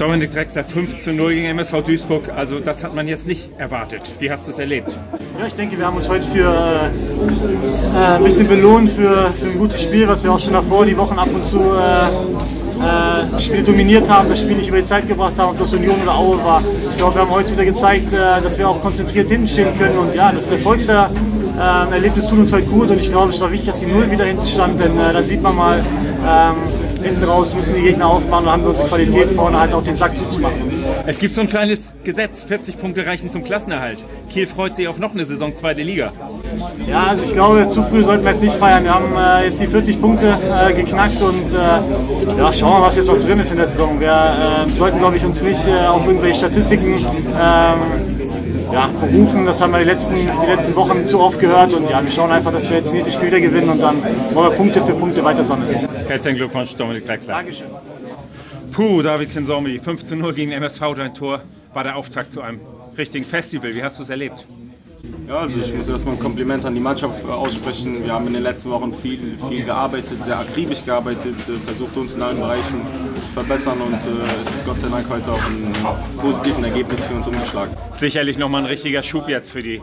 Dominik Drexler 5 zu 0 gegen MSV Duisburg. Also das hat man jetzt nicht erwartet. Wie hast du es erlebt? Ja, ich denke, wir haben uns heute für äh, ein bisschen belohnt für, für ein gutes Spiel, was wir auch schon davor die Wochen ab und zu äh, äh, Spiel dominiert haben, das Spiel nicht über die Zeit gebracht haben, ob das Union oder Aue war. Ich glaube, wir haben heute wieder gezeigt, äh, dass wir auch konzentriert hinten stehen können und ja, das Erfolgserlebnis tut uns heute gut und ich glaube, es war wichtig, dass die Null wieder hinten stand, denn äh, dann sieht man mal, ähm, hinten raus müssen die Gegner aufmachen und haben wir unsere Qualität vorne halt auch den Sack zuzumachen. Es gibt so ein kleines Gesetz, 40 Punkte reichen zum Klassenerhalt. Kiel freut sich auf noch eine Saison zweite Liga. Ja, also ich glaube, zu früh sollten wir jetzt nicht feiern. Wir haben äh, jetzt die 40 Punkte äh, geknackt und äh, ja, schauen wir mal, was jetzt noch drin ist in der Saison. Wir äh, sollten, glaube ich, uns nicht äh, auf irgendwelche Statistiken ähm, ja, berufen. Das haben wir die letzten, die letzten Wochen zu oft gehört. Und ja, wir schauen einfach, dass wir jetzt nächste Spiele gewinnen und dann wollen wir Punkte für Punkte weiter sammeln. Herzlichen Glückwunsch, Dominik Drexler. Dankeschön. Puh, David Kinsomi, 5 zu 0 gegen MSV, dein Tor war der Auftakt zu einem richtigen Festival. Wie hast du es erlebt? Ja, also ich muss erstmal ein Kompliment an die Mannschaft aussprechen. Wir haben in den letzten Wochen viel, viel gearbeitet, sehr akribisch gearbeitet, versucht uns in allen Bereichen zu verbessern und äh, es ist Gott sei Dank heute auch ein positives Ergebnis für uns umgeschlagen. Sicherlich nochmal ein richtiger Schub jetzt für die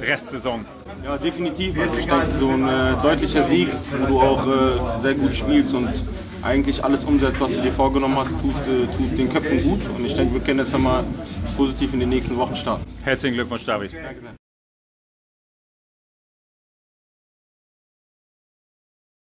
Restsaison. Ja, definitiv. Also ich denke, so ein äh, deutlicher Sieg, wo du auch äh, sehr gut spielst und eigentlich alles umsetzt, was du dir vorgenommen hast, tut, äh, tut den Köpfen gut. Und ich denke, wir können jetzt einmal positiv in den nächsten Wochen starten. Herzlichen Glückwunsch, David. Danke sehr.